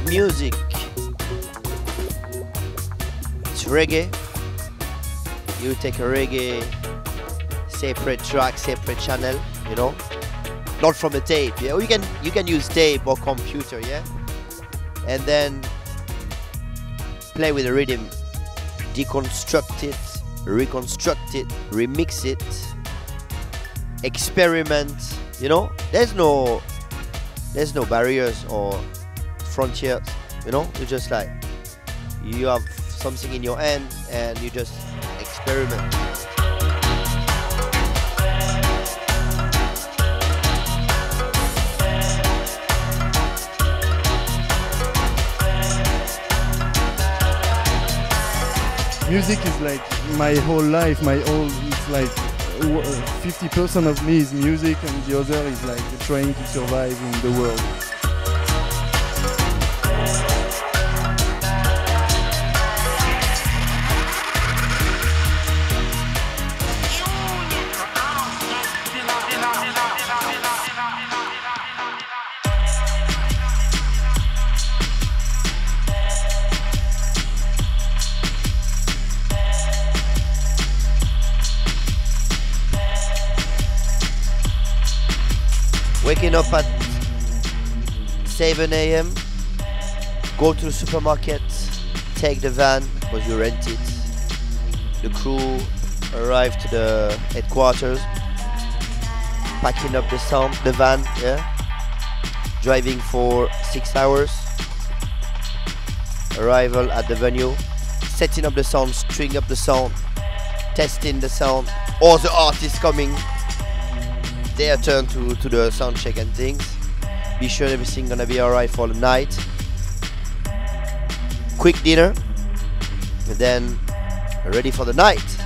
music. It's reggae. You take a reggae separate track, separate channel, you know. Not from a tape, yeah. you can you can use tape or computer, yeah. And then play with the rhythm, deconstruct it, reconstruct it, remix it, experiment. You know, there's no there's no barriers or frontiers. You know, you just like you have something in your hand and you just experiment. music is like my whole life my whole it's like uh, 50% of me is music and the other is like trying to survive in the world waking up at 7 a.m., go to the supermarket, take the van because you rent it. The crew arrive to the headquarters, packing up the sound, the van, yeah, driving for six hours. Arrival at the venue, setting up the sound, string up the sound, testing the sound. All the artists coming their turn to, to the sound check and things. Be sure everything gonna be alright for the night. Quick dinner, and then ready for the night.